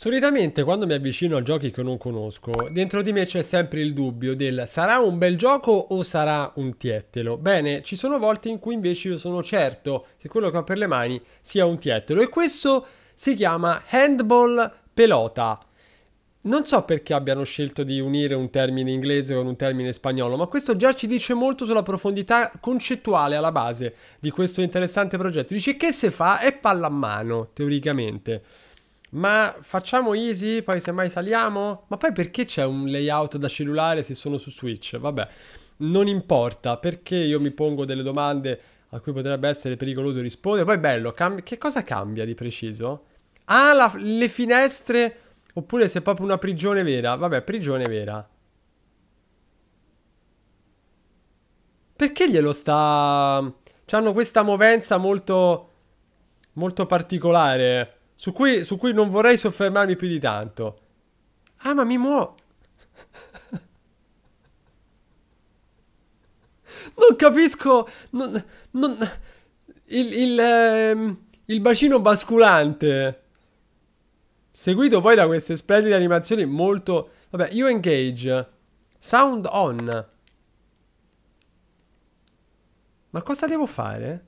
Solitamente quando mi avvicino a giochi che non conosco, dentro di me c'è sempre il dubbio del sarà un bel gioco o sarà un tietelo. Bene, ci sono volte in cui invece io sono certo che quello che ho per le mani sia un tietelo e questo si chiama handball pelota. Non so perché abbiano scelto di unire un termine inglese con un termine spagnolo, ma questo già ci dice molto sulla profondità concettuale alla base di questo interessante progetto. Dice che se fa è pallamano, teoricamente. Ma facciamo easy, poi semmai saliamo? Ma poi perché c'è un layout da cellulare se sono su Switch? Vabbè, non importa, perché io mi pongo delle domande a cui potrebbe essere pericoloso rispondere. Poi bello, che cosa cambia di preciso? Ah, la- le finestre, oppure se è proprio una prigione vera. Vabbè, prigione vera. Perché glielo sta... C'hanno questa movenza molto... molto particolare. Su cui, su cui non vorrei soffermarmi più di tanto. Ah, ma mi muovo. non capisco. Non, non, il, il, ehm, il bacino basculante. Seguito poi da queste splendide animazioni molto... Vabbè, io engage. Sound on. Ma cosa devo fare?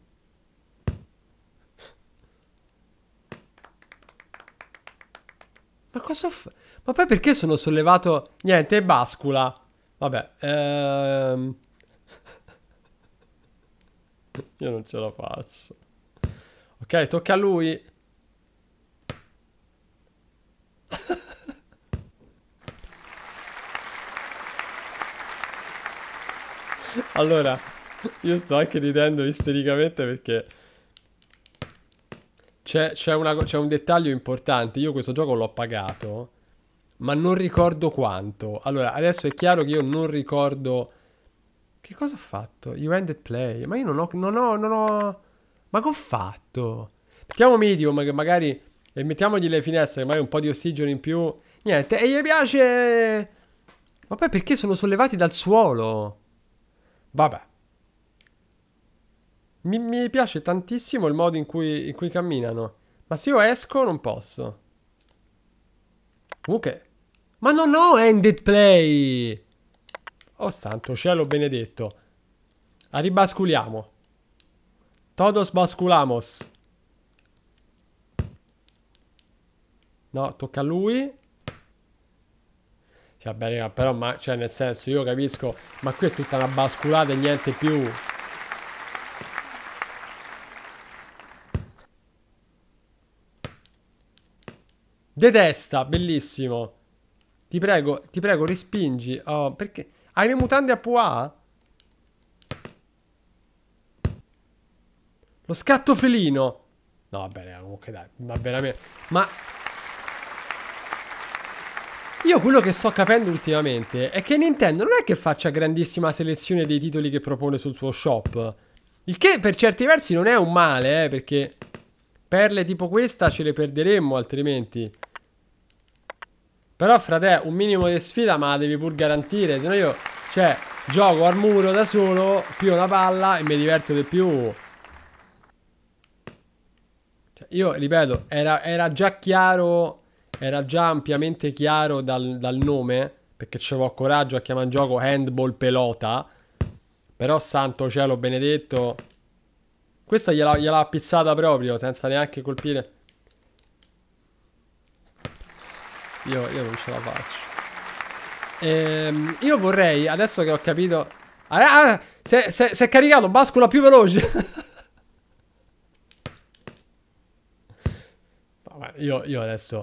Ma cosa fa? Ma poi perché sono sollevato? Niente, bascula. Vabbè, ehm... Io non ce la faccio. Ok, tocca a lui. allora, io sto anche ridendo istericamente perché c'è, c'è, una, c'è un dettaglio importante. Io questo gioco l'ho pagato, ma non ricordo quanto. Allora, adesso è chiaro che io non ricordo... Che cosa ho fatto? You ended play. Ma io non ho... Non ho, non ho... Ma che ho fatto? Mettiamo medium, che magari... E mettiamogli le finestre, magari un po' di ossigeno in più. Niente, e gli piace... Ma poi perché sono sollevati dal suolo? Vabbè. Mi, mi, piace tantissimo il modo in cui, in cui camminano. Ma se io esco non posso. Comunque... Ma non ho ended play! Oh santo cielo benedetto. Ribasculiamo. Todos basculamos. No, tocca a lui. Vabbè, però, ma, cioè, nel senso, io capisco, ma qui è tutta una basculata e niente più. Detesta, bellissimo. Ti prego, ti prego, respingi. Oh, perché? Hai le mutande a Pua? Lo scatto felino. No, vabbè, comunque dai, ma veramente... Ma... Io quello che sto capendo ultimamente è che Nintendo non è che faccia grandissima selezione dei titoli che propone sul suo shop. Il che per certi versi non è un male, eh, perché perle tipo questa ce le perderemmo altrimenti. Però, frate, un minimo di sfida ma la devi pur garantire. Se no io, cioè, gioco al muro da solo, più una palla e mi diverto di più. Cioè, io, ripeto, era, era, già chiaro, era già ampiamente chiaro dal, dal nome, perché c'avevo coraggio a chiamare il gioco Handball Pelota. Però, santo cielo benedetto, questa gliela, gliela pizzata proprio, senza neanche colpire. Io, io non ce la faccio. Ehm, io vorrei, adesso che ho capito... Ah, ah, si è caricato, bascula più veloce. io, io, adesso...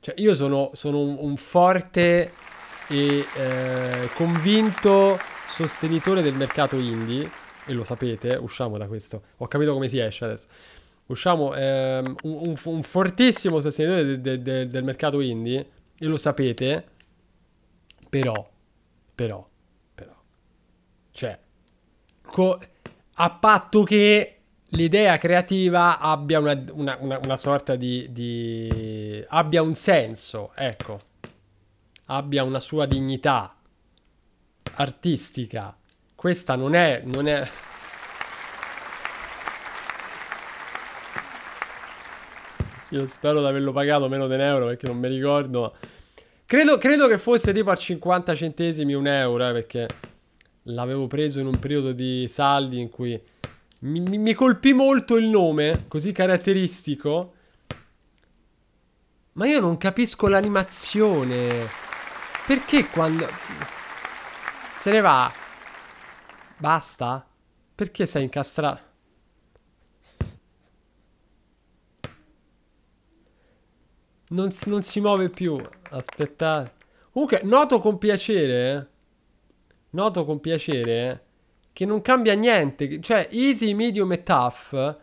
Cioè, io sono, sono un, un, forte e eh, convinto sostenitore del mercato indie. E lo sapete, usciamo da questo. Ho capito come si esce adesso. Usciamo ehm, un, un, un, fortissimo sostenitore de, de, de, del mercato indie, e lo sapete, però, però, però, cioè, a patto che l'idea creativa abbia una, una, una, una sorta di, di, abbia un senso, ecco, abbia una sua dignità artistica. Questa non è, non è Io spero di averlo pagato meno di un euro perché non mi ricordo. Credo, credo che fosse tipo a 50 centesimi un euro, eh, perché l'avevo preso in un periodo di saldi in cui mi, mi, colpì molto il nome, così caratteristico. Ma io non capisco l'animazione. Perché quando... Se ne va. Basta? Perché sei incastrato? Non, non si muove più. Aspettate. Comunque, noto con piacere. Eh, noto con piacere. Eh, che non cambia niente. Cioè, easy, medium e tough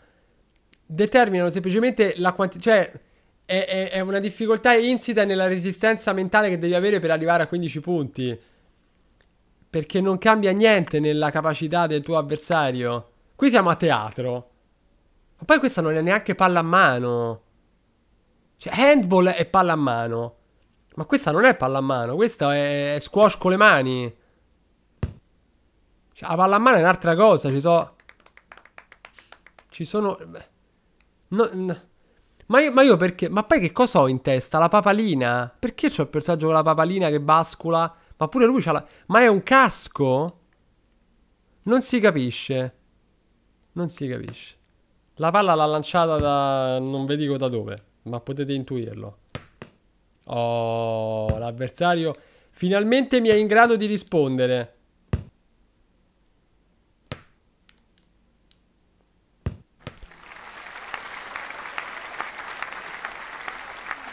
determinano semplicemente la quantità. Cioè, è, è, è, una difficoltà insita nella resistenza mentale che devi avere per arrivare a 15 punti. Perché non cambia niente nella capacità del tuo avversario. Qui siamo a teatro. Ma poi questa non è neanche palla a mano. Cioè, handball è palla a mano. Ma questa non è palla a mano, questa è squash con le mani. Cioè, la palla a mano è un'altra cosa, ci sono... Ci sono... No, no. Ma, io, ma io perché... Ma poi che cosa ho in testa? La papalina? Perché c'ho il personaggio con la papalina che bascula? Ma pure lui c'ha la... Ma è un casco? Non si capisce. Non si capisce. La palla l'ha lanciata da... Non vi dico da dove ma potete intuirlo. Oh, l'avversario finalmente mi è in grado di rispondere.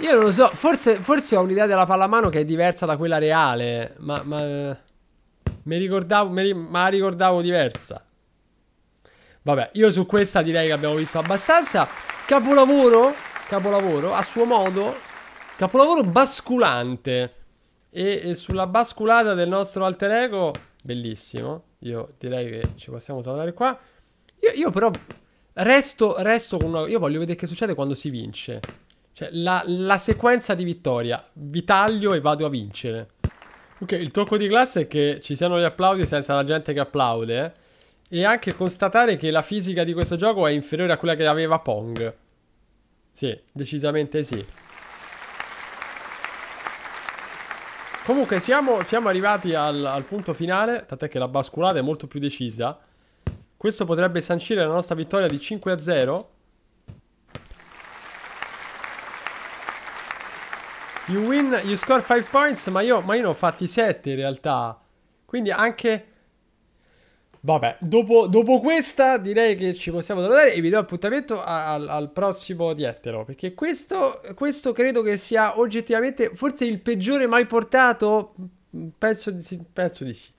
Io non lo so, forse, forse ho un'idea della pallamano che è diversa da quella reale, ma, ma mi ricordavo, mi, ma ricordavo diversa. Vabbè, io su questa direi che abbiamo visto abbastanza. Capolavoro capolavoro a suo modo, capolavoro basculante. E, e, sulla basculata del nostro alter ego, bellissimo. Io direi che ci possiamo salutare qua. Io, io però resto, resto con una... Io voglio vedere che succede quando si vince. Cioè, la, la sequenza di vittoria. Vi taglio e vado a vincere. Ok, il tocco di classe è che ci siano gli applaudi senza la gente che applaude. Eh? E anche constatare che la fisica di questo gioco è inferiore a quella che aveva Pong. Sì, decisamente sì. Comunque siamo, siamo arrivati al, al, punto finale, tant'è che la basculata è molto più decisa. Questo potrebbe sancire la nostra vittoria di 5 a 0. You win, you score 5 points, ma io, ma io ne ho fatti 7 in realtà. Quindi anche Vabbè, dopo, dopo, questa direi che ci possiamo salutare e vi do appuntamento al, al prossimo diettero. Perché questo, questo, credo che sia oggettivamente forse il peggiore mai portato. Penso di sì. Penso di sì.